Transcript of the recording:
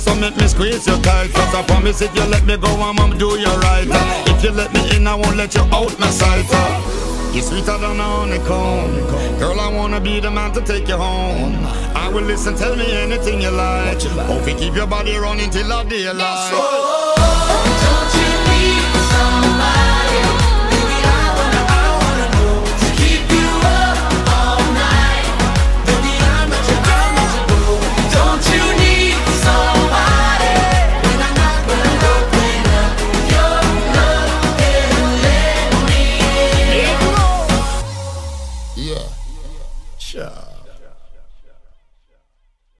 so make me squeeze you tight. Cause I promise if you let me go, I'ma do you right. If you let me in, I won't let you out my sight. You're sweeter than a honeycomb. Girl, I wanna be the man to take you home. I will listen, tell me anything you like. Hope you keep your body running till I daylight.